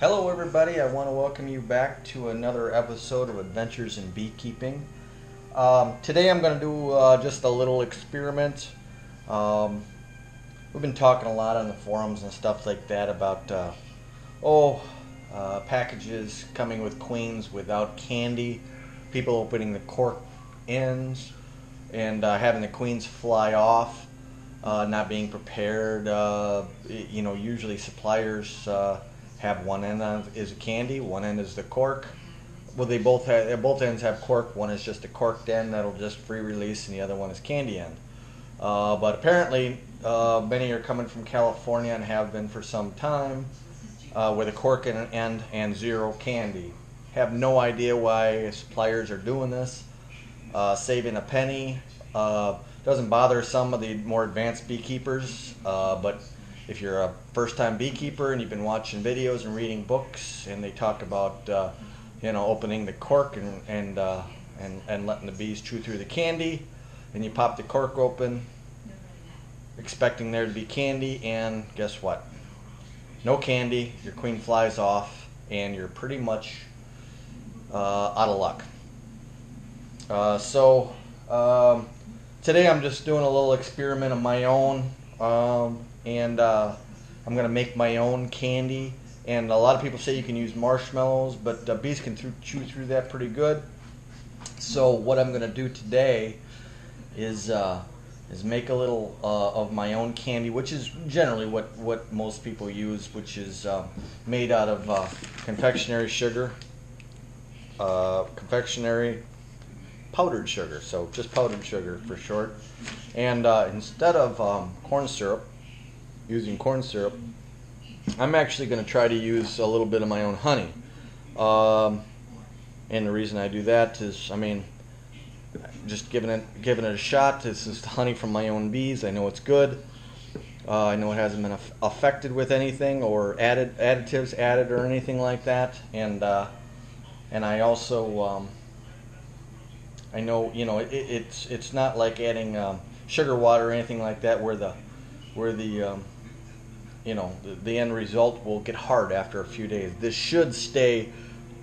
Hello, everybody. I want to welcome you back to another episode of Adventures in Beekeeping. Um, today, I'm going to do uh, just a little experiment. Um, we've been talking a lot on the forums and stuff like that about, uh, oh, uh, packages coming with queens without candy, people opening the cork ends, and uh, having the queens fly off. Uh, not being prepared, uh, you know, usually suppliers have one end of, is a candy, one end is the cork. Well, they both have both ends have cork. One is just a corked end that'll just free release, and the other one is candy end. Uh, but apparently, uh, many are coming from California and have been for some time uh, with a cork and an end and zero candy. Have no idea why suppliers are doing this. Uh, saving a penny uh, doesn't bother some of the more advanced beekeepers, uh, but if you're a first-time beekeeper and you've been watching videos and reading books, and they talk about uh, you know opening the cork and and, uh, and and letting the bees chew through the candy, and you pop the cork open, expecting there to be candy, and guess what? No candy. Your queen flies off, and you're pretty much uh, out of luck. Uh, so um, today I'm just doing a little experiment of my own. Um, and uh, I'm gonna make my own candy. And a lot of people say you can use marshmallows, but uh, bees can th- chew through that pretty good. So what I'm gonna do today is uh, is make a little uh, of my own candy, which is generally what what most people use, which is uh, made out of uh, confectionery sugar, confectionery powdered sugar, so just powdered sugar for short. And instead of um, corn syrup, using corn syrup, I'm actually going to try to use a little bit of my own honey. Um, and the reason I do that is, I mean, just giving it giving it a shot. This is honey from my own bees. I know it's good. Uh, I know it hasn't been aff- affected with anything or added additives added or anything like that. And uh, and I also um, I know you know it, it's it's not like adding um, sugar water or anything like that where the where the um, you know, the, the, end result will get hard after a few days. This should stay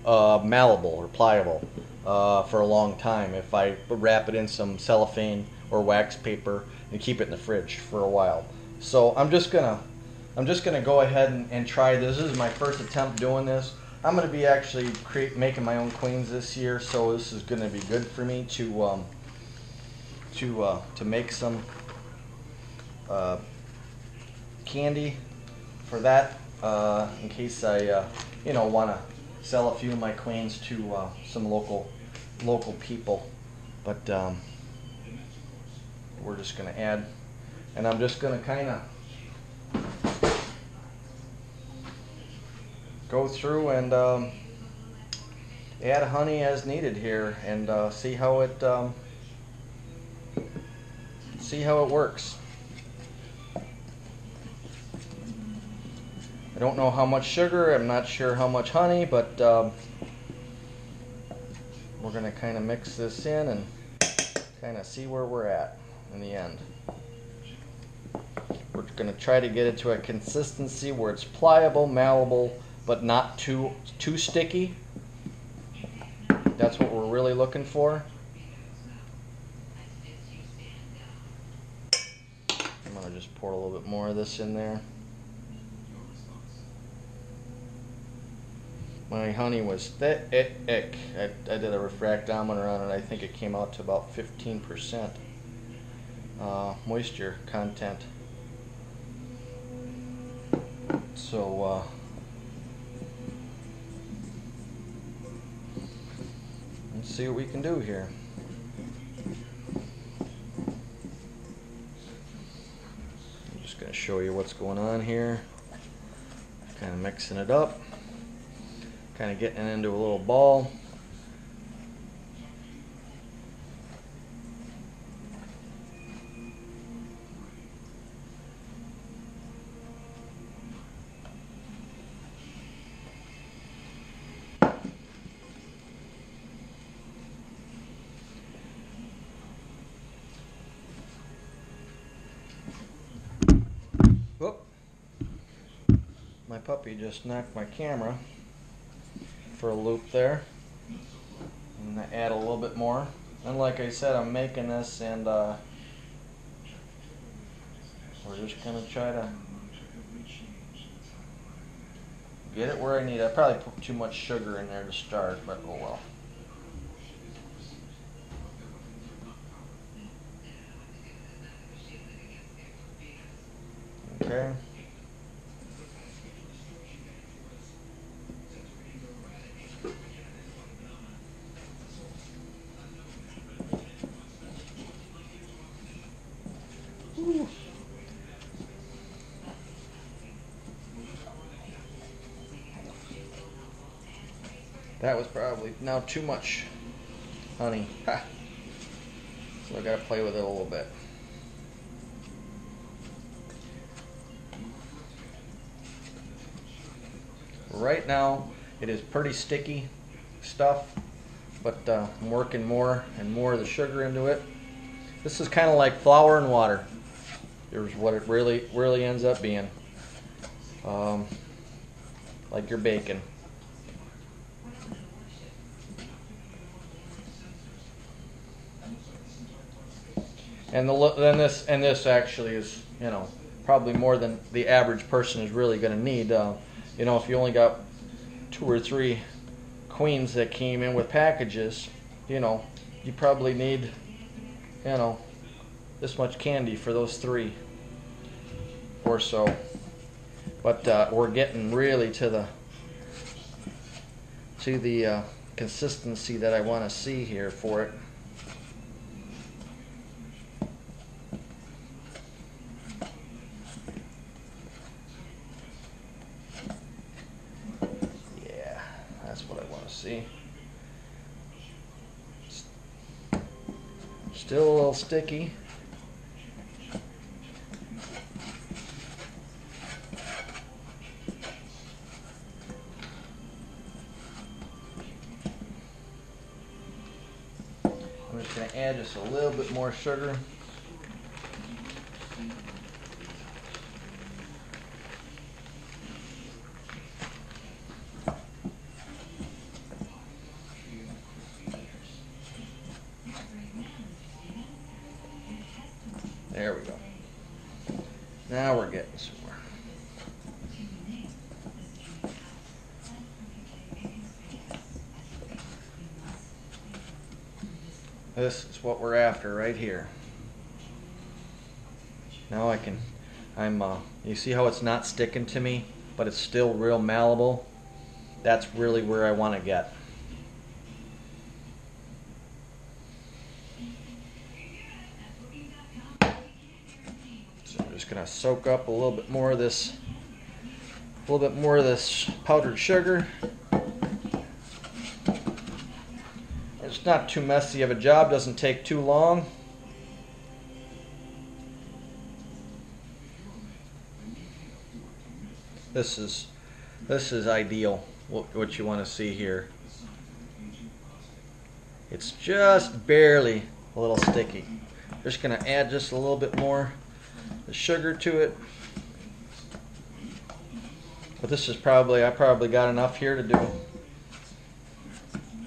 uh, malleable or pliable uh, for a long time if I wrap it in some cellophane or wax paper and keep it in the fridge for a while. So I'm just gonna I'm just gonna go ahead and, and try this. This is my first attempt doing this. I'm gonna be actually create, making my own queens this year, so this is gonna be good for me to um, to uh, to make some uh, candy for that uh, in case I, uh, you know, want to sell a few of my queens to uh, some local local people. But um, we're just going to add, and I'm just going to kind of go through and um, add honey as needed here and uh, see how it um, see how it works. I don't know how much sugar, I'm not sure how much honey, but um, we're going to kind of mix this in and kind of see where we're at in the end. We're going to try to get it to a consistency where it's pliable, malleable, but not too too sticky. That's what we're really looking for. I'm going to just pour a little bit more of this in there. My honey was thick. I, I did a refractometer on it. I think it came out to about 15% uh, moisture content. So, uh, let's see what we can do here. I'm just going to show you what's going on here. Kind of mixing it up kind of getting into a little ball. Whoop. My puppy just knocked my camera for a loop there. Gonna add a little bit more. And like I said, I'm making this and uh, we're just gonna try to get it where I need. I probably put too much sugar in there to start, but oh well. Okay. That was probably now too much honey. Ha. So I gotta play with it a little bit. Right now, it is pretty sticky stuff, but uh, I'm working more and more of the sugar into it. This is kind of like flour and water. Here's what it really, really ends up being. Um, like your bacon. And the then this and this actually is you know probably more than the average person is really going to need. Uh, you know, if you only got two or three queens that came in with packages, you know, you probably need, you know, this much candy for those three or so. But uh, we're getting really to the to the uh, consistency that I want to see here for it. see. Still a little sticky. I'm just going to add just a little bit more sugar. There we go. Now we're getting somewhere. This is what we're after right here. Now I can, I'm, uh, you see how it's not sticking to me, but it's still real malleable? That's really where I want to get. To soak up a little bit more of this, a little bit more of this powdered sugar. It's not too messy of a job, doesn't take too long. This is this is ideal what, what you want to see here. It's just barely a little sticky. Just to add just a little bit more the sugar to it. But this is probably, I probably got enough here to do a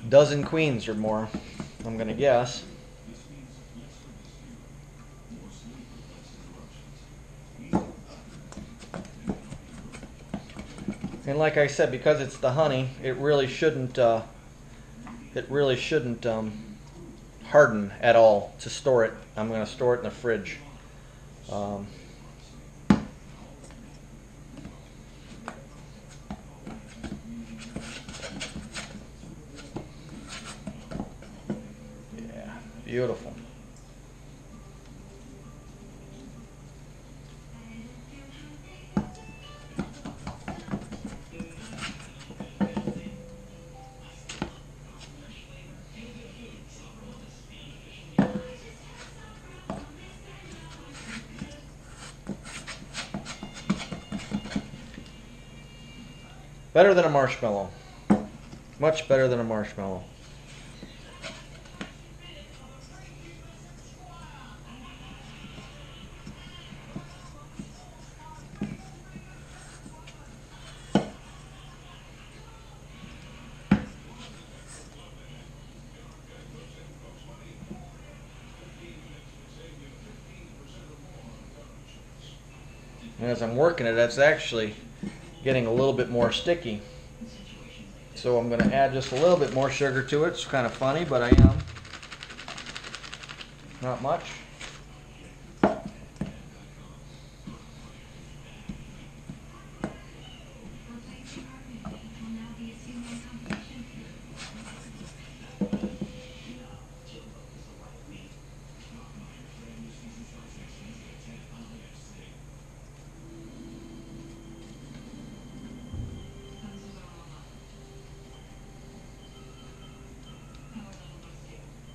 dozen queens or more, I'm going to guess. And like I said, because it's the honey, it really shouldn't, uh, it really shouldn't um, harden at all to store it. I'm going to store it in the fridge. Um, yeah, beautiful. Better than a marshmallow. Much better than a marshmallow. And as I'm working it, that's actually getting a little bit more sticky. So I'm going to add just a little bit more sugar to it. It's kind of funny, but I am. Not much.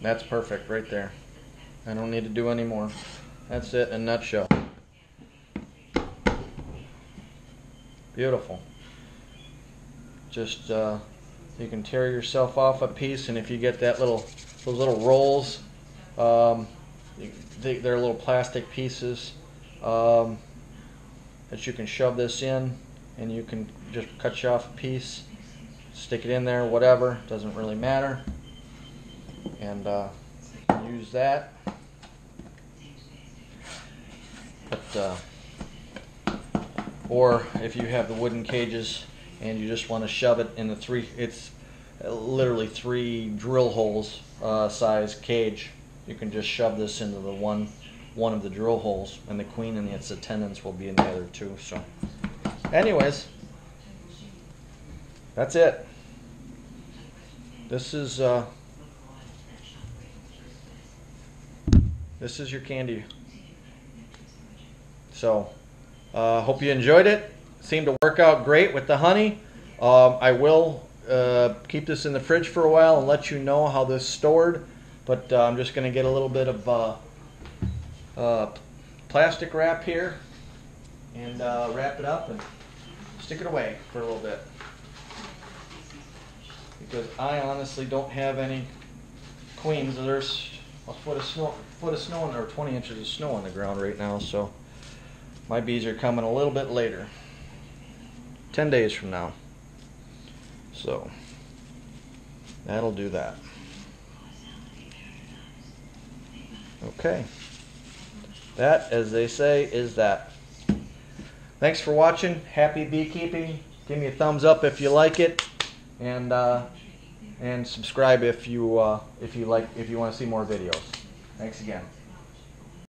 That's perfect right there. I don't need to do any more. That's it in a nutshell. Beautiful. Just uh, you can tear yourself off a piece, and if you get that little those little rolls, um, they, they're little plastic pieces um, that you can shove this in, and you can just cut you off a piece, stick it in there, whatever. Doesn't really matter and uh, use that. But, uh, or if you have the wooden cages and you just want to shove it in the three, it's literally three drill holes uh, size cage. You can just shove this into the one one of the drill holes, and the queen and its attendants will be in the other two. So, anyways, that's it. This is. Uh, this is your candy. So, uh, hope you enjoyed it. Seemed to work out great with the honey. Um, I will uh, keep this in the fridge for a while and let you know how this stored. But uh, I'm just going to get a little bit of uh, uh, plastic wrap here and uh, wrap it up and stick it away for a little bit. Because I honestly don't have any queens. There's a foot of snow, foot of snow, or 20 inches of snow on the ground right now. So my bees are coming a little bit later, 10 days from now. So that'll do that. Okay. That, as they say, is that. Thanks for watching. Happy beekeeping. Give me a thumbs up if you like it. And uh, and subscribe if you uh, if you like if you want to see more videos. Thanks again.